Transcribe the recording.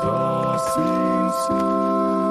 The Scene